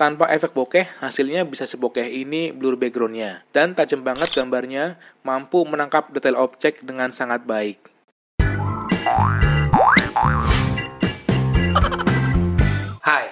Tanpa efek bokeh, hasilnya bisa sebokeh ini blur backgroundnya. Dan tajam banget gambarnya, mampu menangkap detail objek dengan sangat baik. Hai,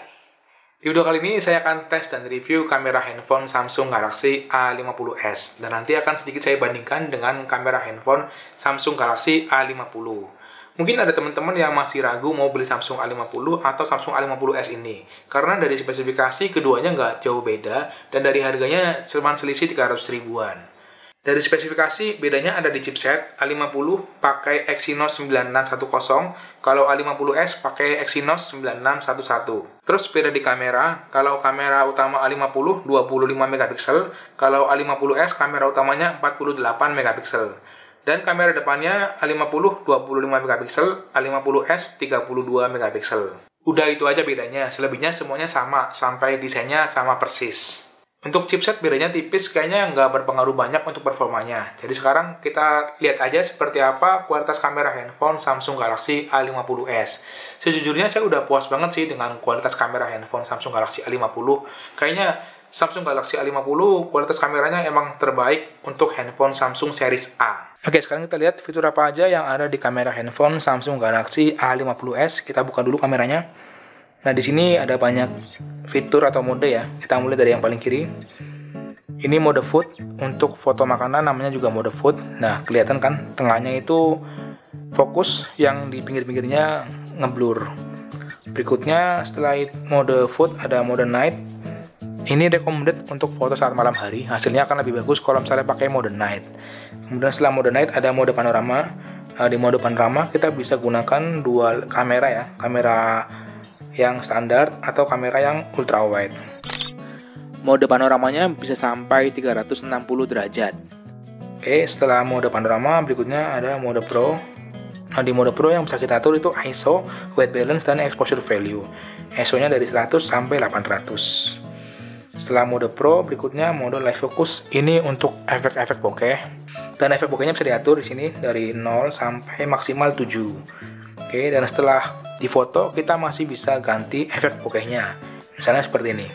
di video kali ini saya akan tes dan review kamera handphone Samsung Galaxy A50s dan nanti akan sedikit saya bandingkan dengan kamera handphone Samsung Galaxy A50. Mungkin ada teman-teman yang masih ragu mau beli Samsung A50 atau Samsung A50s ini. Karena dari spesifikasi keduanya nggak jauh beda, dan dari harganya cuma selisih 300 ribuan. Dari spesifikasi, bedanya ada di chipset A50 pakai Exynos 9610, kalau A50s pakai Exynos 9611. Terus beda di kamera, kalau kamera utama A50 25 megapiksel, kalau A50s kamera utamanya 48 megapiksel. Dan kamera depannya A50 25 megapiksel, A50s 32 megapiksel. Udah itu aja bedanya, selebihnya semuanya sama, sampai desainnya sama persis. Untuk chipset bedanya tipis, kayaknya nggak berpengaruh banyak untuk performanya. Jadi sekarang kita lihat aja seperti apa kualitas kamera handphone Samsung Galaxy A50s. Sejujurnya saya udah puas banget sih dengan kualitas kamera handphone Samsung Galaxy A50. Kayaknya Samsung Galaxy A50 kualitas kameranya emang terbaik untuk handphone Samsung series A. Oke, sekarang kita lihat fitur apa aja yang ada di kamera handphone Samsung Galaxy A50s. Kita buka dulu kameranya. Nah, di sini ada banyak fitur atau mode ya. Kita mulai dari yang paling kiri. Ini mode food. Untuk foto makanan namanya juga mode food. Nah, kelihatan kan tengahnya itu fokus yang di pinggir-pinggirnya ngeblur. Berikutnya setelah mode food ada mode night ini recommended untuk foto saat malam hari. Hasilnya akan lebih bagus kalau misalnya pakai mode night. Kemudian setelah mode night ada mode panorama. Nah, di mode panorama kita bisa gunakan dua kamera ya, kamera yang standar atau kamera yang ultra wide. Mode panoramanya bisa sampai 360 derajat. Oke, setelah mode panorama berikutnya ada mode pro. Nah, di mode pro yang bisa kita atur itu ISO, white balance, dan exposure value. ISO-nya dari 100 sampai 800. Setelah mode Pro, berikutnya mode Live Focus. Ini untuk efek-efek bokeh. Dan efek bokehnya bisa diatur di sini dari 0 sampai maksimal 7. Oke, dan setelah di foto kita masih bisa ganti efek bokehnya. Misalnya seperti ini.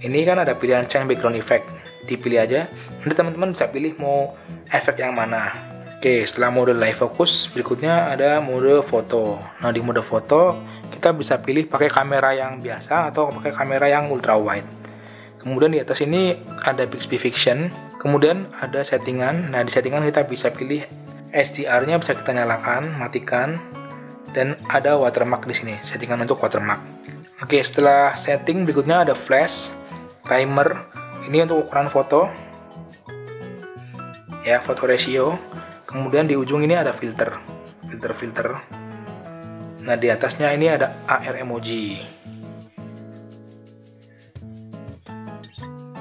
Ini kan ada pilihan change background effect. Dipilih aja. Nanti teman-teman bisa pilih mau efek yang mana. Oke, setelah mode live focus, berikutnya ada mode foto. Nah, di mode foto kita bisa pilih pakai kamera yang biasa atau pakai kamera yang ultra wide. Kemudian di atas ini ada Bixby Fiction. Kemudian ada settingan. Nah, di settingan kita bisa pilih SDR-nya bisa kita nyalakan, matikan. Dan ada watermark di sini, settingan untuk watermark. Oke, setelah setting berikutnya ada flash, timer. Ini untuk ukuran foto. Ya, foto ratio. Kemudian di ujung ini ada filter. Filter-filter. Nah, di atasnya ini ada AR emoji.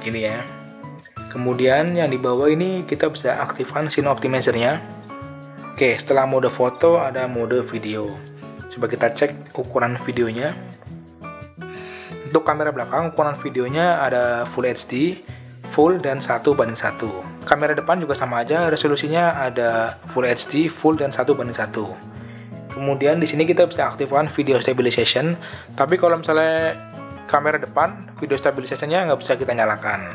Ini ya. Kemudian yang di bawah ini kita bisa aktifkan scene optimizer-nya. Oke setelah mode foto ada mode video. Coba kita cek ukuran videonya. Untuk kamera belakang ukuran videonya ada Full HD full dan satu banding satu. Kamera depan juga sama aja resolusinya ada Full HD full dan satu banding satu. Kemudian di sini kita bisa aktifkan video stabilization. Tapi kalau misalnya kamera depan, video stabilisasinya nggak bisa kita nyalakan.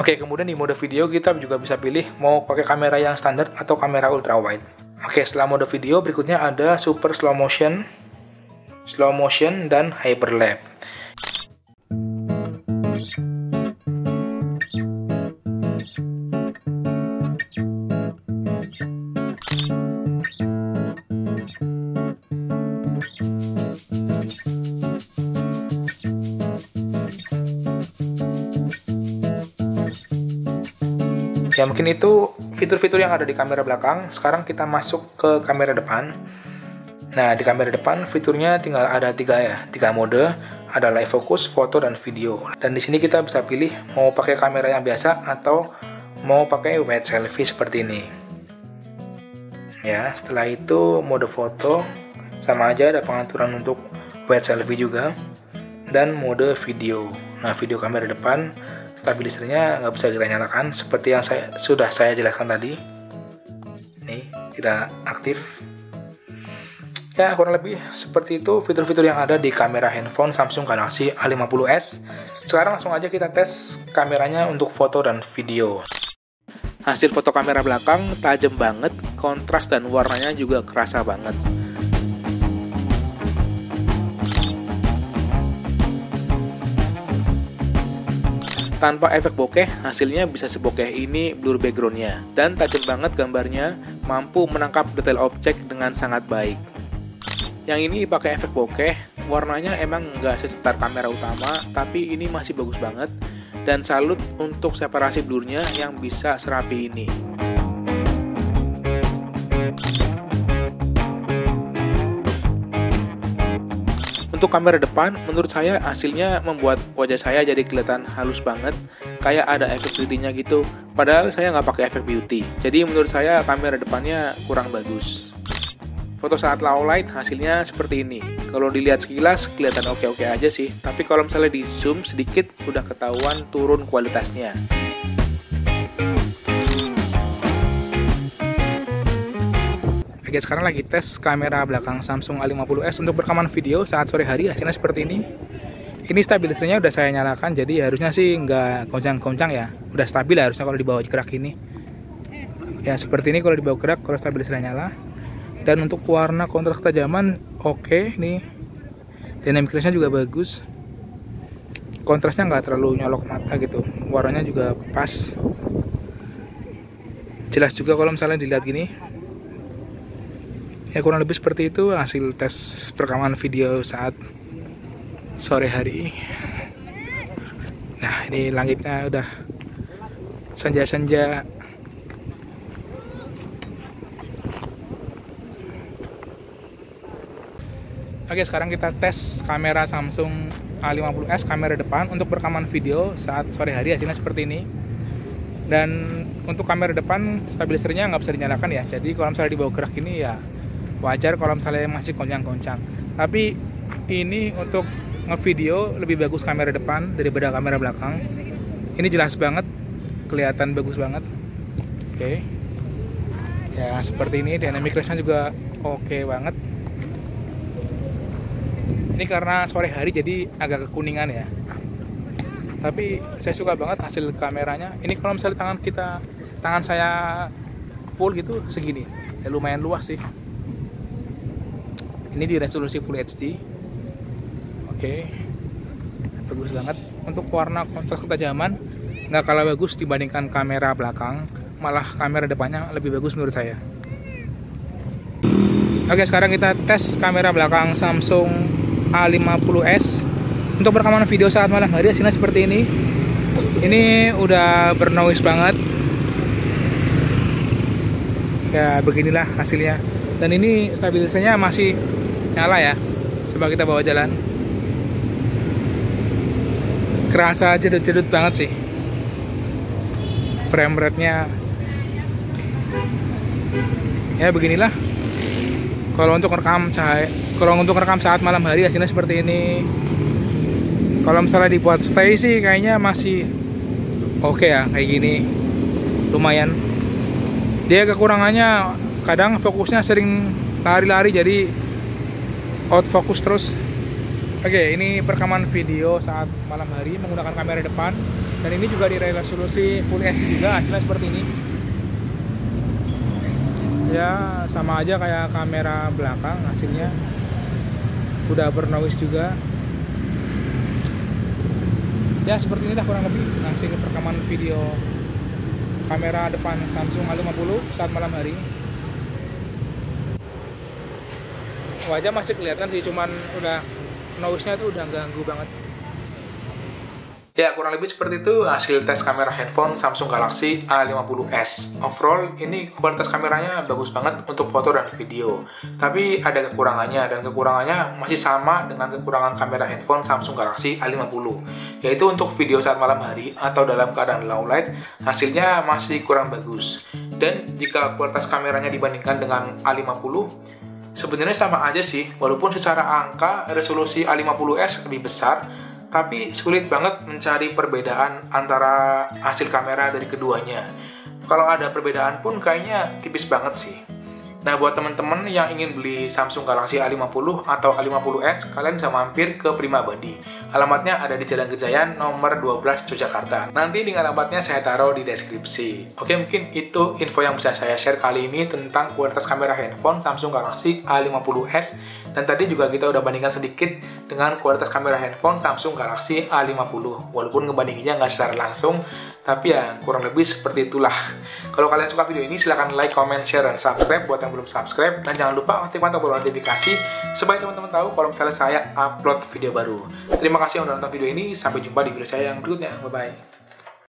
Oke, kemudian di mode video kita juga bisa pilih mau pakai kamera yang standar atau kamera ultra wide. Oke, setelah mode video berikutnya ada super slow motion, slow motion dan hyperlapse. Ya mungkin itu fitur-fitur yang ada di kamera belakang. Sekarang kita masuk ke kamera depan. Nah di kamera depan fiturnya tinggal ada tiga ya tiga mode. Ada live focus foto dan video. Dan di sini kita bisa pilih mau pakai kamera yang biasa atau mau pakai wide selfie seperti ini. Ya setelah itu mode foto. Sama aja ada pengaturan untuk wide selfie juga. Dan mode video. Nah video kamera depan stabilisernya nggak bisa kita nyalakan seperti yang saya sudah saya jelaskan tadi ini tidak aktif ya kurang lebih seperti itu fitur-fitur yang ada di kamera handphone Samsung Galaxy A50s Sekarang langsung aja kita tes kameranya untuk foto dan video. Hasil foto kamera belakang tajam banget, kontras dan warnanya juga kerasa banget. Tanpa efek bokeh, hasilnya bisa sebokeh ini blur backgroundnya. Dan tajam banget gambarnya, mampu menangkap detail objek dengan sangat baik. Yang ini pakai efek bokeh, warnanya emang nggak secetar kamera utama, tapi ini masih bagus banget. Dan salut untuk separasi blurnya yang bisa serapi ini. Untuk kamera depan, menurut saya hasilnya membuat wajah saya jadi kelihatan halus banget, kayak ada efek beauty-nya gitu. Padahal saya nggak pakai efek beauty, jadi menurut saya kamera depannya kurang bagus. Foto saat low light hasilnya seperti ini. Kalau dilihat sekilas kelihatan oke-oke aja sih, tapi kalau misalnya di zoom sedikit udah ketahuan turun kualitasnya. Oke, sekarang lagi tes kamera belakang Samsung A50s untuk rekaman video saat sore hari hasilnya seperti ini. Ini stabilisernya udah saya nyalakan, jadi harusnya sih nggak goncang-goncang ya. Udah stabil ya harusnya kalau dibawa gerak ini. Ya seperti ini kalau dibawa gerak, kalau stabilisernya nyala. Dan untuk warna kontras ketajaman oke okay, nih. Dynamic range-nya juga bagus. Kontrasnya nggak terlalu nyolok mata gitu. Warnanya juga pas. Jelas juga kalau misalnya dilihat gini, ya kurang lebih seperti itu hasil tes perekaman video saat sore hari. Nah ini langitnya udah senja-senja. Oke sekarang kita tes kamera Samsung A50s kamera depan untuk perekaman video saat sore hari hasilnya seperti ini. Dan untuk kamera depan stabilisernya nggak bisa dinyalakan ya. Jadi kalau misalnya dibawa gerak ini ya wajar kalau misalnya masih goncang-goncang. Tapi ini untuk ngevideo lebih bagus kamera depan daripada kamera belakang. Ini jelas banget kelihatan bagus banget. Oke. Okay. ya seperti ini dynamic range juga oke okay banget. Ini karena sore hari jadi agak kekuningan ya. Tapi saya suka banget hasil kameranya. Ini kalau misalnya tangan kita tangan saya full gitu segini. Ya lumayan luas sih ini di resolusi Full HD oke. Okay. bagus banget. Untuk warna kontras ketajaman nggak kalah bagus dibandingkan kamera belakang. Malah kamera depannya lebih bagus menurut saya. Oke sekarang kita tes kamera belakang Samsung A50s. Untuk perekaman video saat malam hari hasilnya seperti ini. Ini udah bernoise banget. Ya beginilah hasilnya. Dan ini stabilisasinya masih nyala ya coba kita bawa jalan. Kerasa jedut-jedut banget sih. Frame rate nya ya beginilah. Kalau untuk rekam cahaya kalau untuk rekam saat malam hari hasilnya seperti ini. Kalau misalnya dibuat stay sih kayaknya masih oke okay ya kayak gini. Lumayan. Dia kekurangannya kadang fokusnya sering lari-lari jadi out fokus terus. Oke ini perekaman video saat malam hari menggunakan kamera depan. Dan ini juga di resolusi full HD juga hasilnya seperti ini. Ya sama aja kayak kamera belakang hasilnya. Udah bernoise juga. Ya seperti ini dah kurang lebih hasil perekaman video kamera depan Samsung A50 saat malam hari wajah masih kelihatan sih cuman udah noise-nya tuh udah ganggu banget Ya, kurang lebih seperti itu hasil tes kamera handphone Samsung Galaxy A50s. Overall, ini kualitas kameranya bagus banget untuk foto dan video. Tapi ada kekurangannya, dan kekurangannya masih sama dengan kekurangan kamera handphone Samsung Galaxy A50. Yaitu untuk video saat malam hari atau dalam keadaan low light, hasilnya masih kurang bagus. Dan jika kualitas kameranya dibandingkan dengan A50, sebenarnya sama aja sih, walaupun secara angka resolusi A50s lebih besar, tapi sulit banget mencari perbedaan antara hasil kamera dari keduanya. Kalau ada perbedaan pun kayaknya tipis banget sih. Nah, buat teman-teman yang ingin beli Samsung Galaxy A50 atau A50s, kalian bisa mampir ke Prima Body. Alamatnya ada di Jalan Kejayaan nomor 12 Yogyakarta. Nanti link alamatnya saya taruh di deskripsi. Oke, mungkin itu info yang bisa saya share kali ini tentang kualitas kamera handphone Samsung Galaxy A50s. Dan tadi juga kita udah bandingkan sedikit dengan kualitas kamera handphone Samsung Galaxy A50. Walaupun ngebandinginnya nggak secara langsung, tapi ya kurang lebih seperti itulah. Kalau kalian suka video ini, silahkan like, comment, share, dan subscribe buat yang belum subscribe. Dan jangan lupa aktifkan tombol notifikasi supaya teman-teman tahu kalau misalnya saya upload video baru. Terima kasih yang udah nonton video ini. Sampai jumpa di video saya yang berikutnya. Bye-bye.